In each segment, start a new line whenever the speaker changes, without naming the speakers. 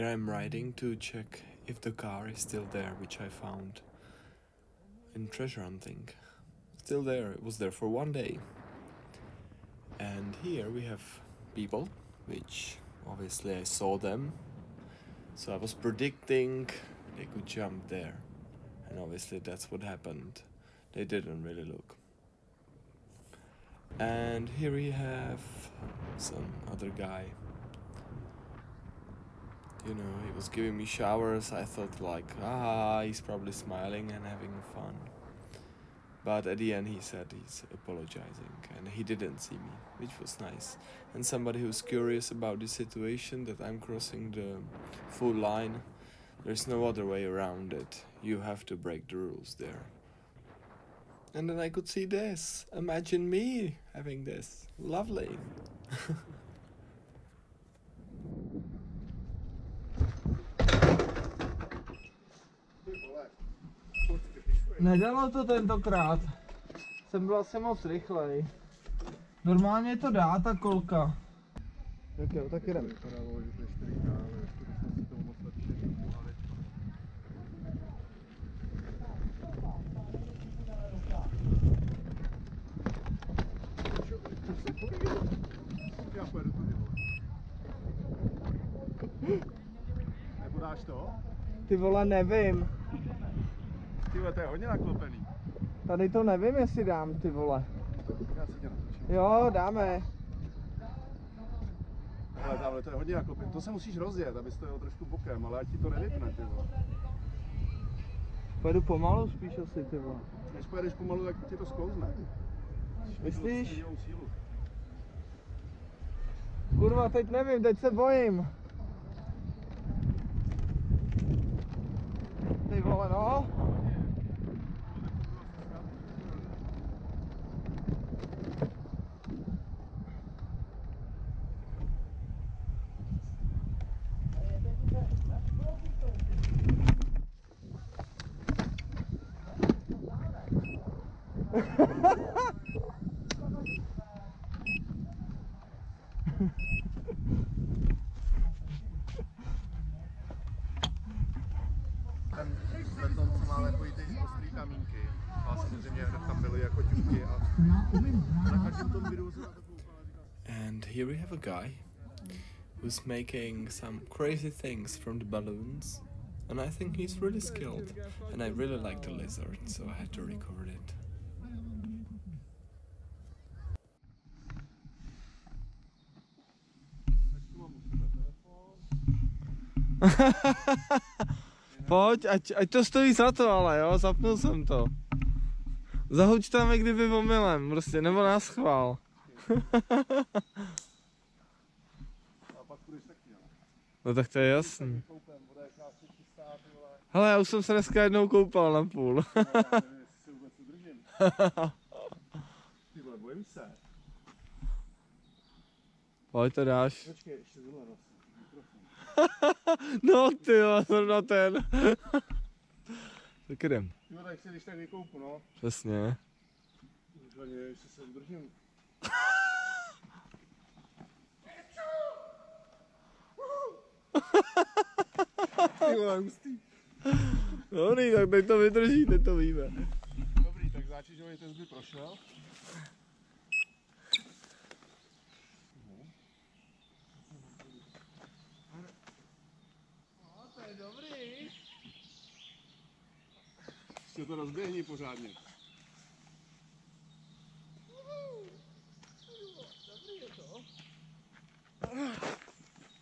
Here I'm riding to check if the car is still there, which I found in treasure hunting. Still there, it was there for one day. And here we have people, which obviously I saw them. So I was predicting they could jump there. And obviously that's what happened. They didn't really look. And here we have some other guy you know, he was giving me showers. I thought like, ah, he's probably smiling and having fun. But at the end, he said he's apologizing and he didn't see me, which was nice. And somebody who's curious about the situation that I'm crossing the full line, there's no other way around it. You have to break the rules there. And then I could see this. Imagine me having this. Lovely.
Nedalo to tentokrát. Jsem byl asi moc rychlej. Normálně to dá ta kolka.
Tak jo, tak jdem. Nebo dáš to?
Ty vole, nevím.
Ty vole, to je hodně naklopený.
Tady to nevím, jestli dám, ty vole.
Já si tě natočím.
Jo, dáme.
Ale tamhle to je hodně naklopený. To se musíš rozjet, abys to jel trošku bokem, ale ať ti to nevypne, ty vole.
Pojedu pomalu spíš asi, ty vole.
Když pojedeš pomalu, tak ti to sklouzne.
Myslíš? Kurva, teď nevím, teď se bojím. Ty vole, no.
And here we have a guy who's making some crazy things from the balloons. And I think he's really skilled. And I really like the lizard, so I had to record it.
Pojď, ať, ať to stojí za to, ale jo, zapnul jsem to. Zahuč tam, jak kdyby omylem, prostě, nebo nás chvál.
a pak půjdeš taky, ale.
No tak to je jasný. Hele, já už jsem se dneska jednou koupal na půl.
Ty bojím se.
Pojď to dáš.
Počkej, ještě. Mikrofon.
No ty jo, zrovna ten. tak jdem.
Vole, tak si když tak vykoupu, no.
Přesně.
Nevím, jestli se udržím. Ty vole, hustý.
Dobrý, tak teď to vydrží, teď to víme.
Dobrý, tak záčižový test by prošel.
No, to je dobrý.
Ještě to rozběhni pořádně.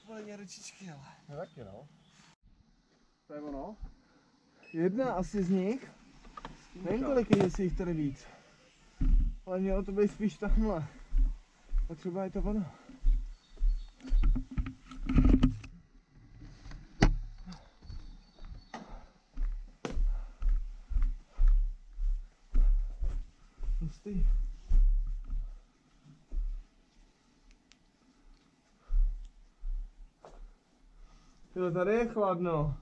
Volně ručičky, ale.
No taky no. To je ono.
Jedna asi z nich. Nevím kolik je, jestli jich tady víc. Ale mělo to být spíš tamhle. A třeba je to ono. Hustý. Jo, tady je chladno.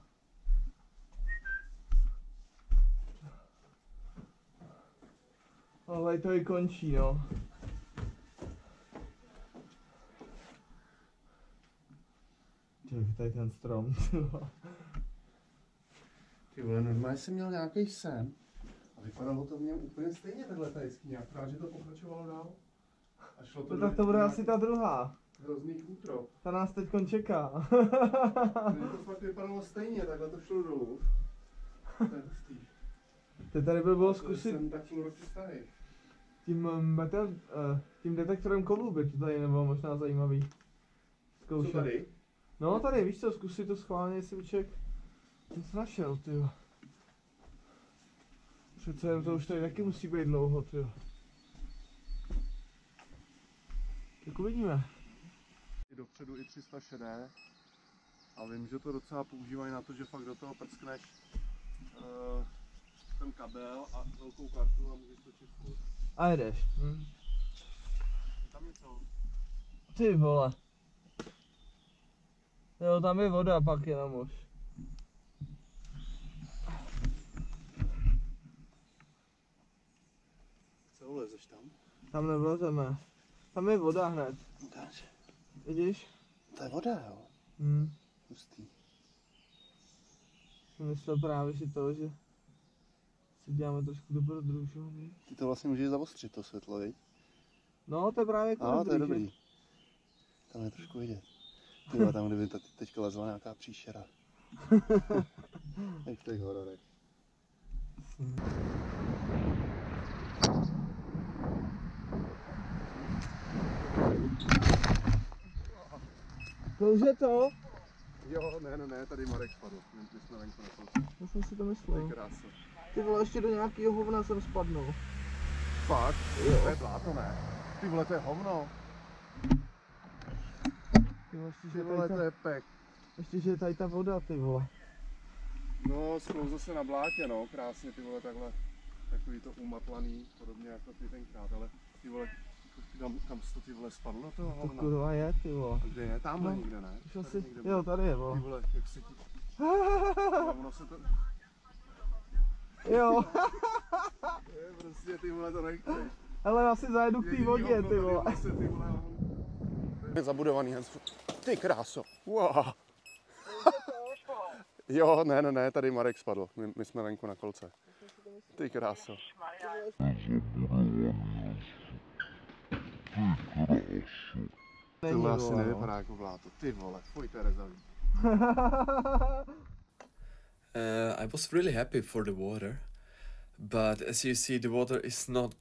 Ale to i končí, no. Ček, tady ten strom. ty vole.
Normálně jsem měl nějaký sen. A vypadalo to v něm úplně stejně takhle ta jeskyně, akorát, že to pokračovalo dál. A šlo to
No,
do
tak to bude asi ta druhá.
Hrozných útrop.
Ta nás teď čeká.
To fakt vypadalo stejně, takhle to šlo dolů. To je hustý.
Ty tady by bylo zkusit
jsem tak půl roku starý.
tím, um, metal, uh, tím detektorem kovů by to tady nebylo možná zajímavý.
Co
Zkoušet.
tady?
No tady, víš co, zkus si to schválně, jestli uček něco našel, ty jo. Přece jen to už tady taky musí být dlouho, ty jo. Tak uvidíme.
Dopředu i 300 šedé. A vím, že to docela používají na to, že fakt do toho prskneš uh, ten kabel a velkou kartu a můžeš točit furt.
A jedeš. Hm.
Je tam něco?
Ty vole. Jo, tam je voda pak jenom už.
Co lezeš tam?
Tam nevlezeme. Tam je voda hned.
Ukáž.
Vidíš?
To je voda, jo.
Hm.
Hustý.
Jsem myslel právě si to, že si děláme trošku dobrodružů.
Ty to vlastně můžeš zaostřit, to světlo, viď?
No, to je právě jako
No, to je
že-
dobrý. Tam je trošku vidět. Ty tam kdyby to teďka lezla nějaká příšera. Jak v těch hororech.
To už je to?
Jo, ne, ne, ne, tady Marek spadl. My, jsme venku na kolce.
Já jsem si to
To je
myslel.
krása.
Ty vole, ještě do nějakého hovna jsem spadnul.
Fakt?
Jo.
To je bláto, ne? Ty vole, to je hovno.
Ty vole, ještě,
Ty vole,
tady
to
ta,
je pek.
ještě, že je tady ta voda, ty vole.
No, sklouzl se na blátě, no, krásně, ty vole, takhle. Takový to umatlaný, podobně jako ty tenkrát, ale ty vole, kam, kam jsi to ty vole spadl do toho
To
hovna?
kurva je, ty vole.
Kde je? Tamhle
No,
někde, ne? Tady
asi,
někde
jo, tady je,
Ty
vole.
vole, jak se ti... Ale ono se to...
Jo,
Je, prostě ty vole to nechceš.
ale já si zajedu k té vodě,
hovno
ty vole.
prostě, ty vole, Je zabudovaný hned. Ty kráso. Wow. jo, ne, ne, ne, tady Marek spadl. My, my jsme venku na kolce. Ty kráso. Asi
no.
nevypadá jako bláto. Ty vole, fuj, rezavý.
Uh, I was really happy for the water, but as you see, the water is not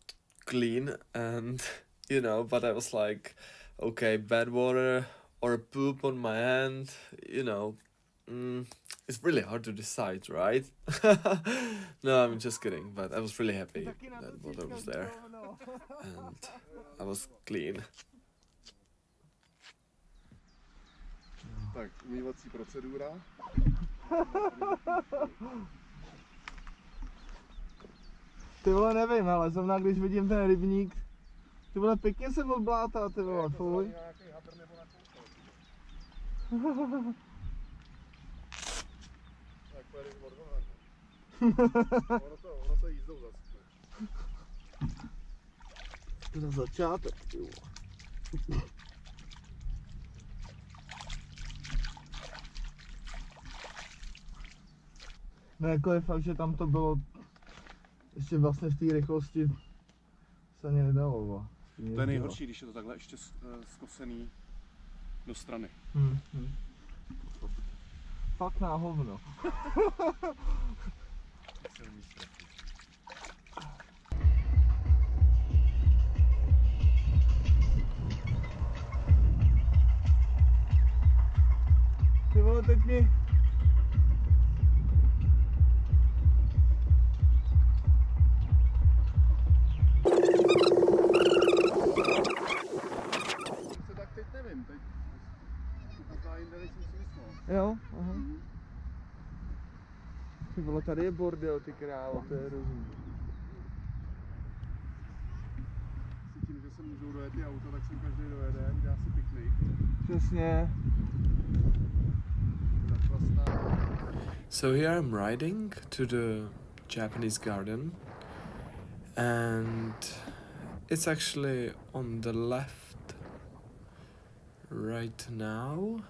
clean, and you know. But I was like, okay, bad water or a poop on my hand, you know. Mm, it's really hard to decide, right? no, I'm just kidding. But I was really happy that water was there, and I was clean.
Tak, umývací procedura.
Ty vole, nevím, ale zrovna když vidím ten rybník, ty vole, pěkně se odblátá, ty vole, fuj.
tak pojedeš odvolat. ono to, ono to jízdou zasype.
To na začátek, ty. No jako je fakt, že tam to bylo ještě vlastně v té rychlosti se ani nedalo.
To je nejhorší, když je to takhle ještě s- eh, zkosený do strany.
Hmm, hmm. Fakt na hovno. Ty vole, teď mi... tady je bordel, ty krávo, to je rozumí.
Asi tím, že se můžou dojet ty auta, tak sem každý dojede, udělá si piknik.
Přesně.
So here I'm riding to the Japanese garden, and it's actually on the left right now,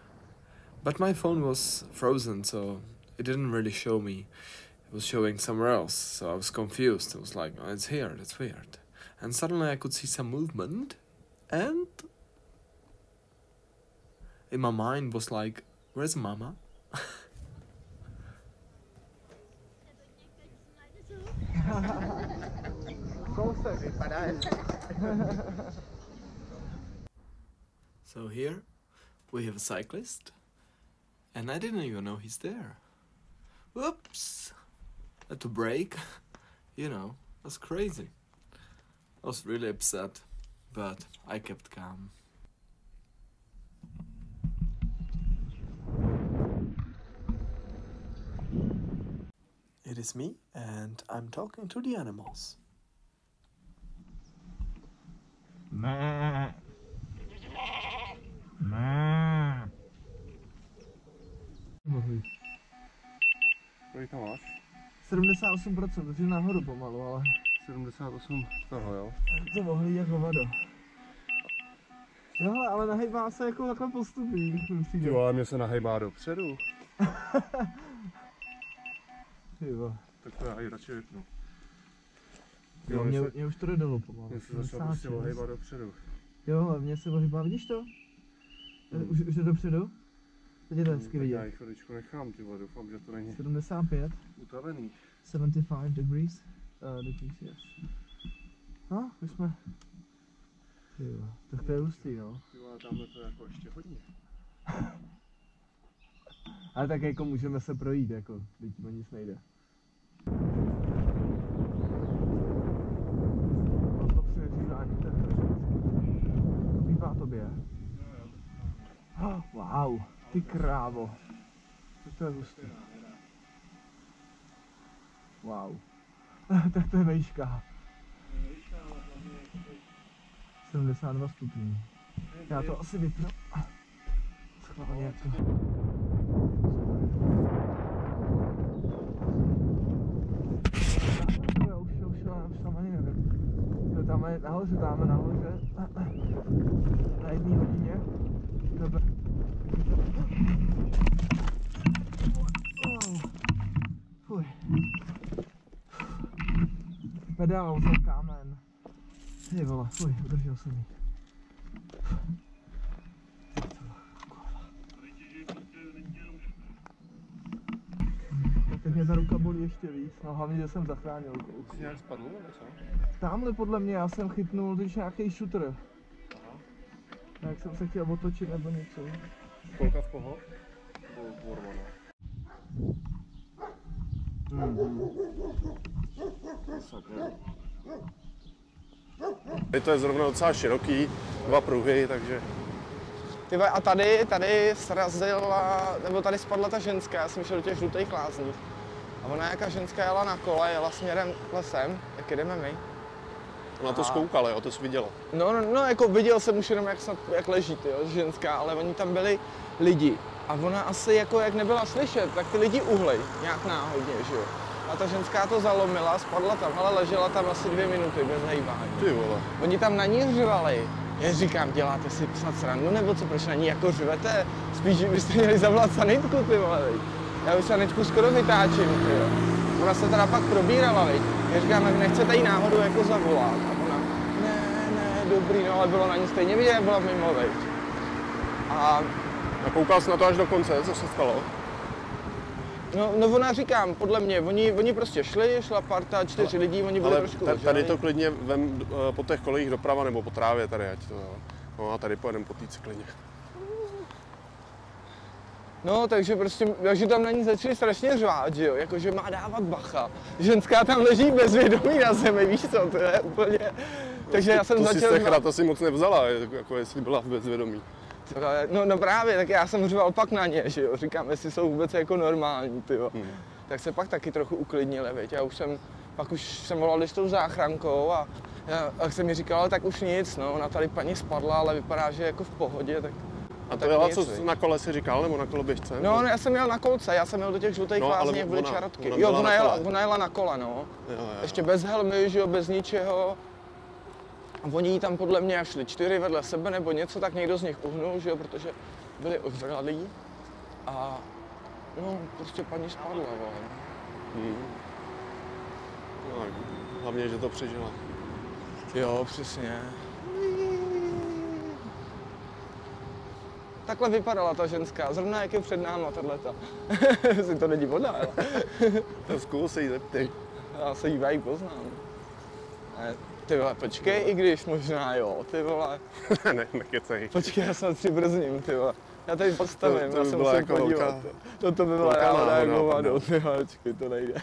But my phone was frozen, so it didn't really show me. It was showing somewhere else, so I was confused. I was like, oh, it's here, that's weird. And suddenly I could see some movement, and in my mind was like, where's mama? So here we have a cyclist, and I didn't even know he's there. Whoops! Had to break. you know, that's crazy. I was really upset, but I kept calm. It is me, and I'm talking to the animals.
Mé. Mé. Mohli.
Kolik tam máš?
78%, takže nahoru pomalu, ale
78 toho, jo.
to mohli jako hovado. Jo, ale nahejbá se jako takhle postupí.
Jo, ale mě se nahejbá dopředu.
Jo.
Tak to já ji radši vypnu.
Jo, mě, mě už to jde dolů pomalu.
Mě se začal prostě
76.
ohejbat dopředu.
Jo, ale mě se ohýbá, vidíš to?
Hmm.
Už, už je dopředu? Teď je to hezky
já
vidět.
ji chviličku nechám, ty vole, doufám, že to není
75,
utavený.
75 degrees. Uh, degrees, yes. No, už jsme. Ty jo, tak to je hustý, no.
Ty vole, tamhle to je jako ještě hodně.
Ale tak jako můžeme se projít, jako, teď o nic nejde. No to si to je Bývá tobě. Wow, ty krávo. Tak to je hustý. Wow. tak to je vejška. 72 stupňů. Já to asi vypnu. Schválně jak to. Tam je nahoře, tam nahoře. Na jedné hodině. Wow. Fuj. Pedál za kámen. Ty vole, fuj, udržel jsem ji. Tak teď mě ta ruka bolí ještě víc, no hlavně, že jsem zachránil.
Jsi nějak spadl, nebo co?
Tamhle podle mě já jsem chytnul teď nějaký shooter. Jak jsem se chtěl otočit nebo něco.
Kolka v koho? U Ormana. To je zrovna docela široký, dva pruhy, takže
Ty a tady, tady srazila, nebo tady spadla ta ženská, já jsem šel do těch žlutých lázní. A ona jaká ženská jela na kole, jela směrem lesem, jak jdeme my.
Ona to zkoukala, jo, to jsi viděla.
No, no, no, jako viděl jsem už jenom, jak, snad, jak leží, ty, jo, ženská, ale oni tam byli lidi. A ona asi jako, jak nebyla slyšet, tak ty lidi uhlej, nějak náhodně, že jo. A ta ženská to zalomila, spadla tam, ale ležela tam asi dvě minuty bez hejbání.
Ty vole.
Oni tam na ní řvali. Já říkám, děláte si snad srandu, nebo co, proč na ní jako řvete? Spíš byste měli zavolat sanitku, ty vole. Já už sanitku skoro vytáčím, ty jo. Ona se teda pak probírala, viď. Já říkám, jak nechcete jí náhodou jako zavolat. Dobrý, no, ale bylo na ní stejně vidět, byla mimo, viď. A
A koukal jsi na to až do konce, co se stalo?
no, no ona říkám, podle mě, oni, oni prostě šli, šla parta, čtyři lidí, oni byli
Ale
trošku
ta- tady
leželi.
to klidně vem eh, po těch kolejích doprava nebo po trávě tady, ať to. No a tady pojedeme po té cyklině.
No, takže prostě, takže tam na ní začali strašně řvát, že jo, jakože má dávat bacha. Ženská tam leží bez vědomí na zemi, víš co, to je úplně... Takže já jsem
to
začal
si
řvát.
sechrata si moc nevzala, jako, jestli byla v bezvědomí.
No, no právě, tak já jsem řval pak na ně, že jo, říkám, jestli jsou vůbec jako normální, ty jo.
Hmm.
Tak se pak taky trochu uklidnili, viď, já už jsem, pak už jsem volal s tou záchrankou a, já, a jsem mi říkal, ale tak už nic, no, ona tady paní spadla, ale vypadá, že je jako v pohodě, tak...
A to jela co na kole si říkal, nebo na koloběžce?
No, no, já jsem jel na kolce, já jsem jel do těch žlutých
No,
no, lázní, jak byly
ona-
čarotky.
ona
jo, ona
na
jela,
kole.
ona jela na kole, no.
Jo, jo.
Ještě bez helmy, že jo, bez ničeho. A oni jí tam podle mě šli čtyři vedle sebe nebo něco, tak někdo z nich uhnul, že jo, protože byli ožralí. a no, prostě paní spadla, vole.
Hmm. No, hlavně, že to přežila.
Jo, přesně. Takhle vypadala ta ženská, zrovna jak je před náma tato. si to není voda, ale
To zkus se jí zeptej.
já se jí vají poznám. Ne, ty vole, počkej, i když možná jo, ty vole.
ne, nekecej.
Počkej, já se přibrzním, ty vole. Já tady postavím,
To- to
já se musím
jako
podívat. to, to by byla náhoda, jako
pardon.
vado, ty vole, počkej, to nejde.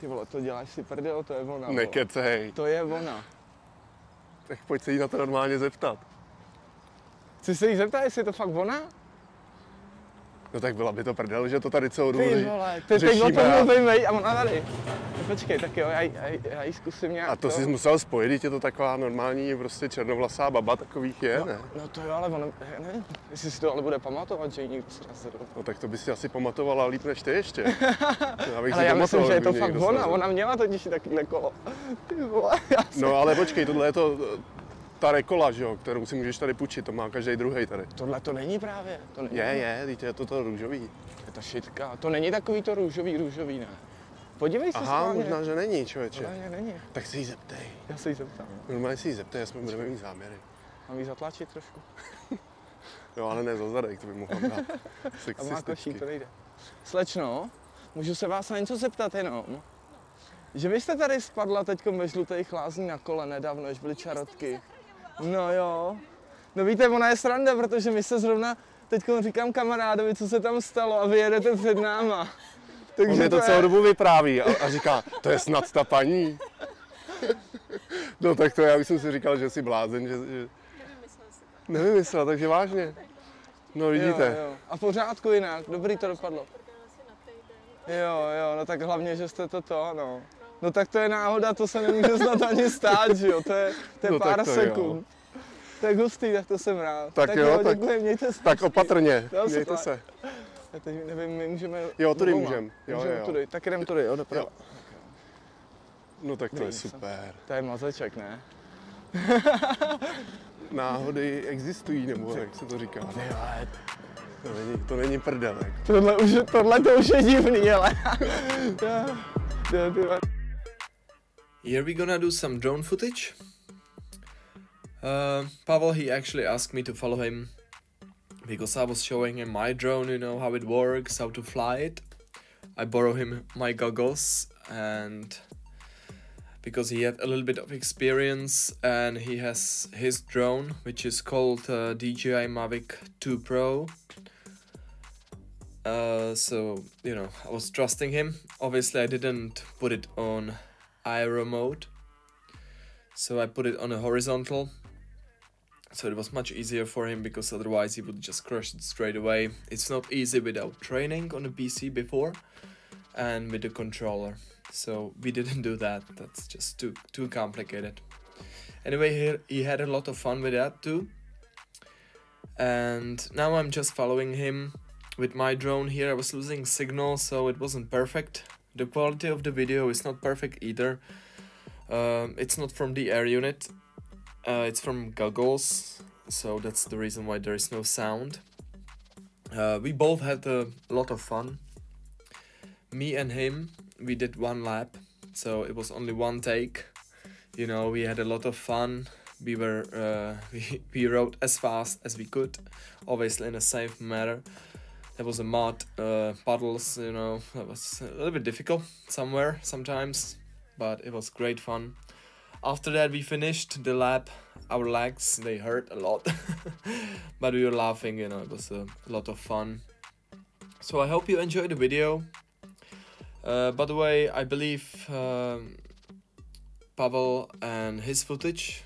Ty vole, to děláš si prdel, to je ona. vole.
Nekecej.
To je ona.
Tak pojď se jí na to normálně zeptat.
Chci se jí zeptat, jestli je to fakt ona?
No tak byla by to prdel, že to tady celou dobu
Ty vole, ty teď o tom
a-
mluvím, vej, a ona tady. Počkej, tak jo, já, já, já jí zkusím nějak.
A to jsi musel spojit, je to taková normální prostě černovlasá baba, takových je,
no,
ne?
no to jo, ale ono, nevím, jestli si to ale bude pamatovat, že jí někdo srazil.
No tak to by si asi pamatovala líp než ty ještě. Já bych
Ale já myslím, že je to fakt ona,
srazil.
ona měla totiž takovýhle kolo. Ty vole, já jsem...
No ale počkej, tohle je to ta rekola, že jo, kterou si můžeš tady půjčit, to má každý druhý tady.
Tohle to není právě, to není.
Je, je, teď je to to růžový.
Je to šitka, to není takový to růžový, růžový, ne. Podívej se
Aha, možná, že není, člověče.
Podle mě není.
Tak se jí zeptej.
Já se jí zeptám.
Normálně si jí zeptej, jsme budeme mít záměry.
Mám jí zatlačit trošku.
Jo, ale ne za zadek, to by mohla dát.
A má koší, to nejde. Slečno, můžu se vás na něco zeptat jenom? Že vy jste tady spadla teď ve žlutých lázní na kole nedávno, když byly čarotky. No jo. No víte, ona je sranda, protože my se zrovna teď říkám kamarádovi, co se tam stalo a vy jedete před náma. Takže
On mi to
je-
celou dobu vypráví a, a říká, to je snad ta paní. No tak to já už jsem si říkal, že jsi blázen, že, že... Nevymyslel, takže vážně. No vidíte.
Jo, jo. A pořádku jinak, dobrý to dopadlo. Jo, jo, no tak hlavně, že jste to to, no. No tak to je náhoda, to se nemůže snad ani stát, že jo, to je, to je
No tak
pár
to jo.
sekund. To je hustý, tak to jsem rád.
Tak jo, tak-
děkuji, mějte se.
Tak opatrně,
Jo,
mějte se.
Já teď nevím, my můžeme...
Jo, tudy
dvouma.
můžem. Jo,
můžeme
jo, jo.
tudy, tak jdem tudy, jo, doprava.
Jo. No tak to je
Dobrý,
super.
To je mazeček, ne?
Náhody existují, nebo jak se to říká.
Vole,
To není, to není prdelek.
tohle už, tohle to už je divný, ale...
Here we gonna do some drone footage. Uh, Pavel, he actually asked me to follow him because I was showing him my drone, you know, how it works, how to fly it. I borrow him my goggles and because he had a little bit of experience and he has his drone, which is called uh, DJI Mavic 2 Pro. Uh, so, you know, I was trusting him. Obviously, I didn't put it on aero mode. So I put it on a horizontal. So it was much easier for him because otherwise he would just crush it straight away. It's not easy without training on a PC before and with the controller. So we didn't do that. That's just too too complicated. Anyway, he, he had a lot of fun with that too. And now I'm just following him with my drone here. I was losing signal, so it wasn't perfect. The quality of the video is not perfect either. Um, it's not from the air unit, uh, it's from goggles, so that's the reason why there is no sound. Uh, we both had a lot of fun. Me and him, we did one lap, so it was only one take. You know, we had a lot of fun. We were uh, we, we rode as fast as we could, obviously in a safe manner there was a mud uh, puddles you know that was a little bit difficult somewhere sometimes but it was great fun after that we finished the lap our legs they hurt a lot. But we were laughing you know it was a, lot of fun. So i hope you enjoyed the video. Uh, by the way i believe um, pavel and his footage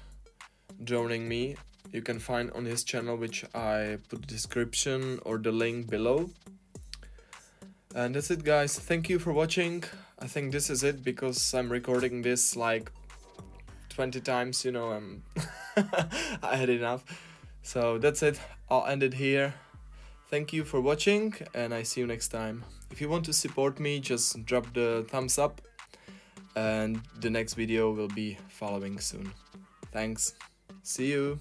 droning me you can find on his channel which I put the description or the link below. And that's it guys, thank you for watching. I think this is it because I'm recording this like 20 times, you know, I'm um, I had enough. So that's it, I'll end it here. Thank you for watching and I see you next time. If you want to support me, just drop the thumbs up and the next video will be following soon. Thanks. See you.